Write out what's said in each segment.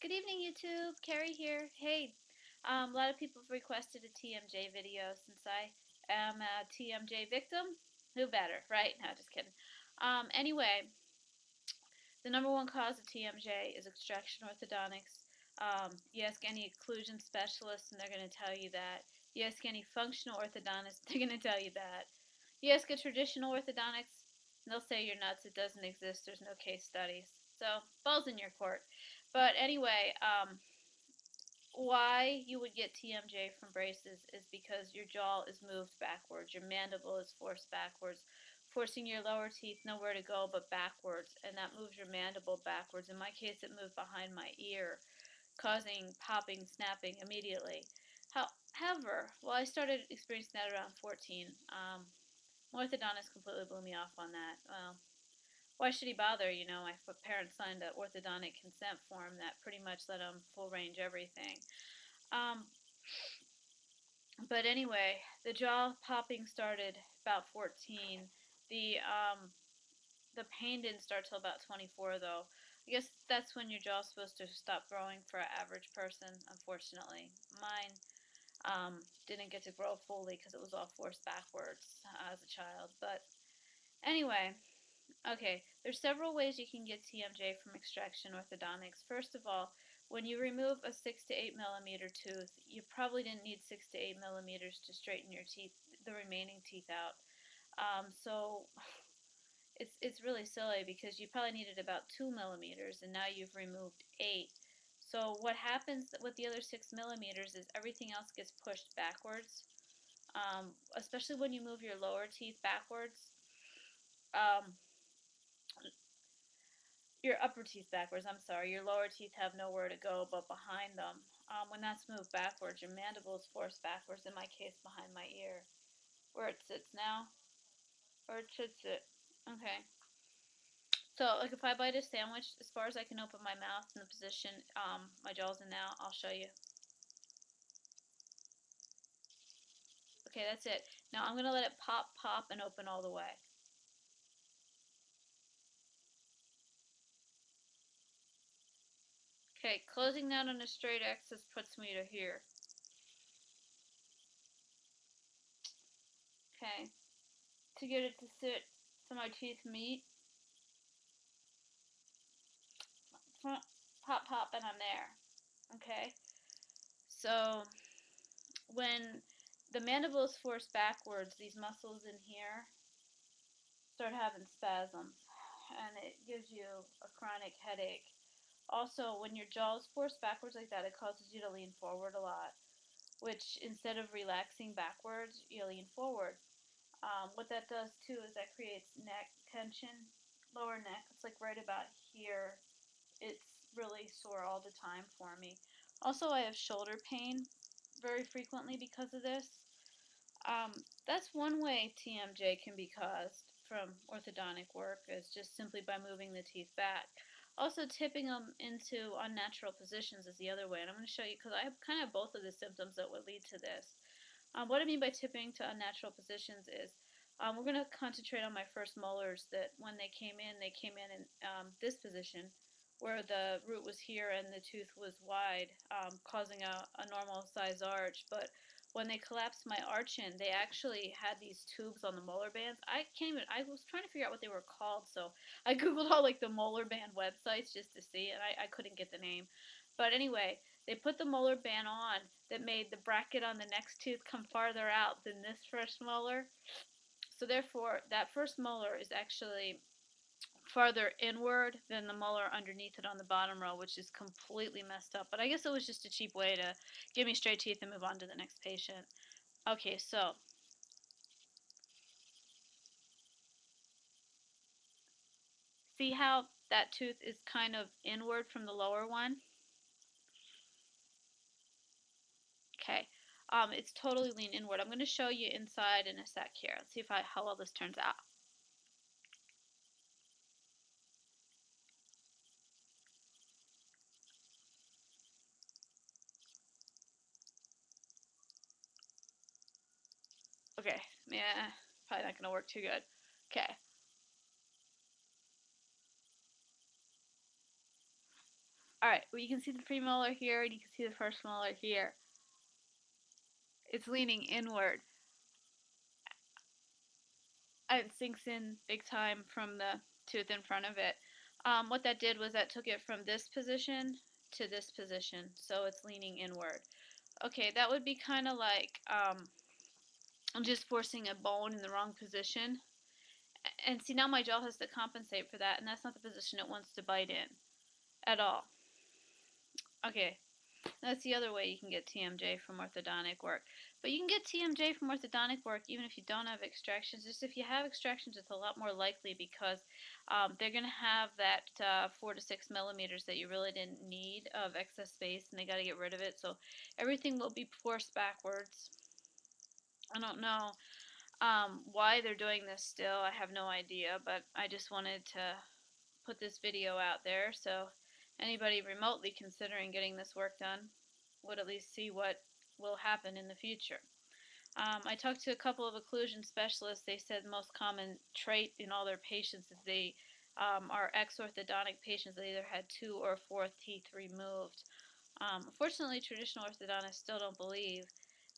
Good evening, YouTube. Carrie here. Hey, um, a lot of people have requested a TMJ video since I am a TMJ victim. Who better, right? No, just kidding. Um, anyway, the number one cause of TMJ is extraction orthodontics. Um, you ask any occlusion specialist, and they're going to tell you that. You ask any functional orthodontist, they're going to tell you that. You ask a traditional orthodontist, they'll say you're nuts. It doesn't exist. There's no case studies. So, balls in your court. But anyway, um, why you would get TMJ from braces is because your jaw is moved backwards. Your mandible is forced backwards, forcing your lower teeth nowhere to go but backwards. And that moves your mandible backwards. In my case, it moved behind my ear, causing popping, snapping immediately. However, well, I started experiencing that around 14. Um, orthodontist completely blew me off on that. Well, why should he bother? You know, my parents signed an orthodontic consent form that pretty much let him full range everything. Um, but anyway, the jaw popping started about 14. The um, the pain didn't start till about 24 though. I guess that's when your jaw's supposed to stop growing for an average person, unfortunately. Mine um, didn't get to grow fully because it was all forced backwards uh, as a child. But anyway, Okay, there's several ways you can get TMJ from extraction orthodontics. First of all, when you remove a 6 to 8 millimeter tooth, you probably didn't need 6 to 8 millimeters to straighten your teeth, the remaining teeth out. Um, so it's, it's really silly because you probably needed about 2 millimeters and now you've removed 8. So what happens with the other 6 millimeters is everything else gets pushed backwards, um, especially when you move your lower teeth backwards. Um, your upper teeth backwards, I'm sorry, your lower teeth have nowhere to go but behind them. Um, when that's moved backwards, your mandible is forced backwards, in my case, behind my ear. Where it sits now. Or it should sit. Okay. So, like if I bite a sandwich, as far as I can open my mouth in the position um, my jaw's in now, I'll show you. Okay, that's it. Now I'm going to let it pop, pop, and open all the way. Okay, closing that on a straight axis puts me to here. Okay, to get it to sit so my teeth meet, pop, pop, and I'm there. Okay, so when the mandible is forced backwards, these muscles in here start having spasms, and it gives you a chronic headache. Also, when your jaw is forced backwards like that, it causes you to lean forward a lot, which instead of relaxing backwards, you lean forward. Um, what that does too is that creates neck tension, lower neck. It's like right about here. It's really sore all the time for me. Also, I have shoulder pain very frequently because of this. Um, that's one way TMJ can be caused from orthodontic work is just simply by moving the teeth back. Also, tipping them into unnatural positions is the other way, and I'm going to show you because I have kind of both of the symptoms that would lead to this. Um, what I mean by tipping to unnatural positions is um, we're going to concentrate on my first molars that when they came in, they came in in um, this position where the root was here and the tooth was wide, um, causing a, a normal size arch. But when they collapsed my arch in, they actually had these tubes on the molar bands. I can't even, I was trying to figure out what they were called, so I googled all like the molar band websites just to see, and I, I couldn't get the name. But anyway, they put the molar band on that made the bracket on the next tooth come farther out than this first molar. So therefore, that first molar is actually farther inward than the molar underneath it on the bottom row, which is completely messed up. But I guess it was just a cheap way to give me straight teeth and move on to the next patient. Okay, so see how that tooth is kind of inward from the lower one? Okay, um, it's totally lean inward. I'm going to show you inside in a sec here. Let's see if I, how well this turns out. Okay, yeah, probably not going to work too good. Okay. Alright, well you can see the premolar here and you can see the first molar here. It's leaning inward. It sinks in big time from the tooth in front of it. Um, what that did was that took it from this position to this position, so it's leaning inward. Okay, that would be kind of like um, I'm just forcing a bone in the wrong position. And see, now my jaw has to compensate for that, and that's not the position it wants to bite in at all. Okay, that's the other way you can get TMJ from orthodontic work. But you can get TMJ from orthodontic work even if you don't have extractions. Just if you have extractions, it's a lot more likely because um, they're going to have that uh, 4 to 6 millimeters that you really didn't need of excess space, and they got to get rid of it. So everything will be forced backwards. I don't know um, why they're doing this still. I have no idea, but I just wanted to put this video out there so anybody remotely considering getting this work done would at least see what will happen in the future. Um, I talked to a couple of occlusion specialists. They said the most common trait in all their patients is they um, are ex-orthodontic patients that either had two or four teeth removed. Um, unfortunately, traditional orthodontists still don't believe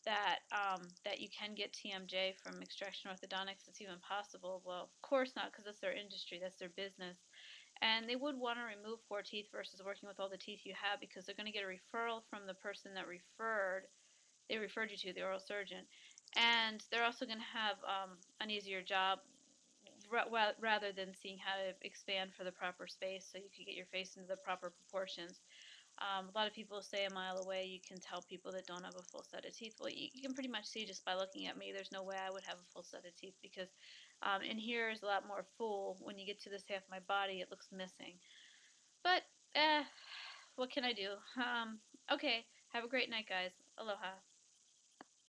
that um, that you can get TMJ from extraction orthodontics. It's even possible. Well, of course not, because that's their industry, that's their business. And they would want to remove four teeth versus working with all the teeth you have because they're going to get a referral from the person that referred, they referred you to, the oral surgeon. And they're also going to have um, an easier job rather than seeing how to expand for the proper space so you can get your face into the proper proportions. Um, a lot of people say a mile away you can tell people that don't have a full set of teeth. Well, you, you, can pretty much see just by looking at me. There's no way I would have a full set of teeth because um, in here is a lot more full. When you get to this half of my body, it looks missing. But, eh, what can I do? Um, okay, have a great night, guys. Aloha.